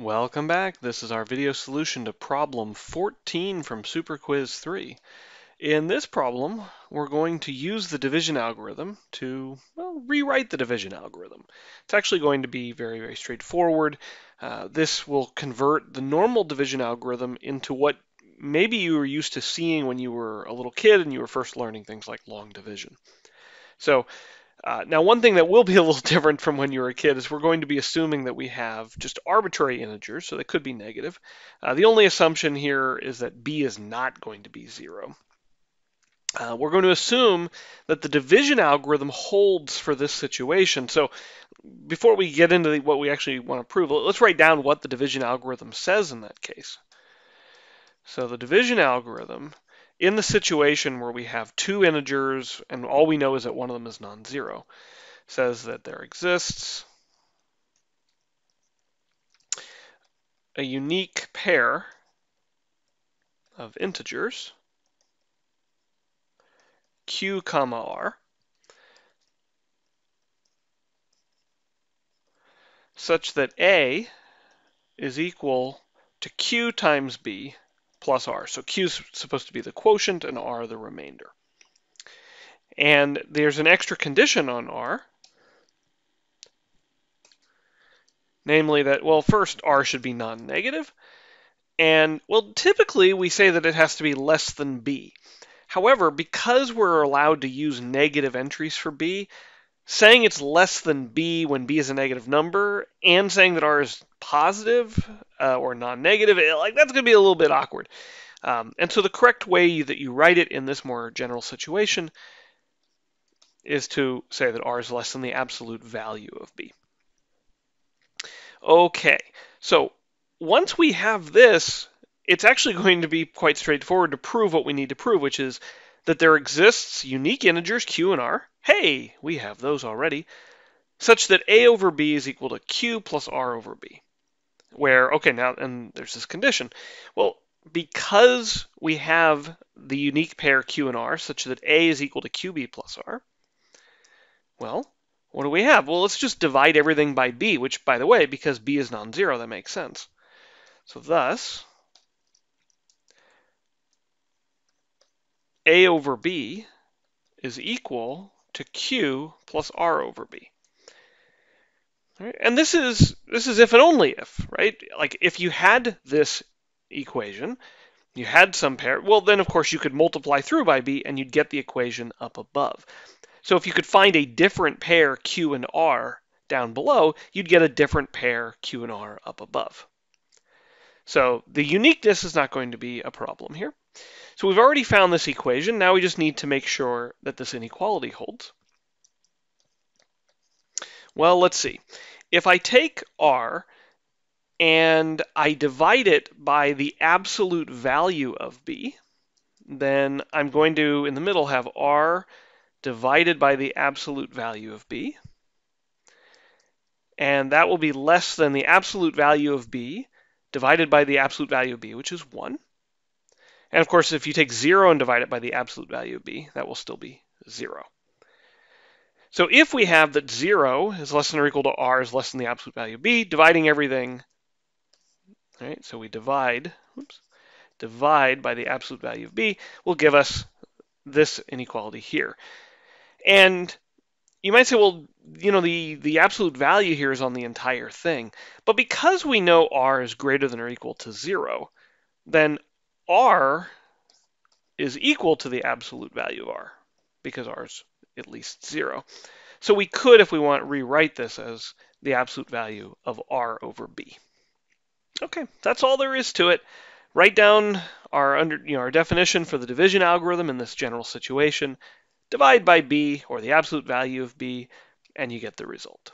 Welcome back. This is our video solution to problem 14 from Superquiz 3. In this problem, we're going to use the division algorithm to, well, rewrite the division algorithm. It's actually going to be very, very straightforward. Uh, this will convert the normal division algorithm into what maybe you were used to seeing when you were a little kid and you were first learning things like long division. So uh, now, one thing that will be a little different from when you were a kid is we're going to be assuming that we have just arbitrary integers, so they could be negative. Uh, the only assumption here is that b is not going to be 0. Uh, we're going to assume that the division algorithm holds for this situation. So before we get into the, what we actually want to prove, let's write down what the division algorithm says in that case. So the division algorithm in the situation where we have two integers and all we know is that one of them is non-zero, says that there exists a unique pair of integers q comma r such that a is equal to q times b plus r. So q is supposed to be the quotient and r the remainder. And there's an extra condition on r, namely that, well, first r should be non-negative, and, well, typically we say that it has to be less than b. However, because we're allowed to use negative entries for b, saying it's less than b when b is a negative number and saying that r is positive uh, or non-negative, eh, like that's going to be a little bit awkward. Um, and so the correct way that you write it in this more general situation is to say that r is less than the absolute value of b. Okay, so once we have this, it's actually going to be quite straightforward to prove what we need to prove, which is that there exists unique integers q and r. Hey, we have those already, such that a over b is equal to q plus r over b. Where, okay, now, and there's this condition. Well, because we have the unique pair q and r such that a is equal to qb plus r, well, what do we have? Well, let's just divide everything by b, which, by the way, because b is non-zero, that makes sense. So thus, a over b is equal to q plus r over b. Right? And this is this is if and only if, right? Like if you had this equation, you had some pair, well then of course you could multiply through by b and you'd get the equation up above. So if you could find a different pair q and r down below, you'd get a different pair q and r up above. So the uniqueness is not going to be a problem here. So we've already found this equation. Now we just need to make sure that this inequality holds. Well, let's see. If I take r and I divide it by the absolute value of b, then I'm going to, in the middle, have r divided by the absolute value of b. And that will be less than the absolute value of b divided by the absolute value of b, which is 1. And of course, if you take 0 and divide it by the absolute value of b, that will still be 0. So if we have that 0 is less than or equal to r is less than the absolute value of b, dividing everything, right? So we divide, oops, divide by the absolute value of b will give us this inequality here. And you might say, well, you know, the, the absolute value here is on the entire thing. But because we know r is greater than or equal to 0, then r is equal to the absolute value of r because r is at least 0. So we could, if we want, rewrite this as the absolute value of r over b. Okay, that's all there is to it. Write down our under, you know, our definition for the division algorithm in this general situation, divide by b, or the absolute value of b, and you get the result.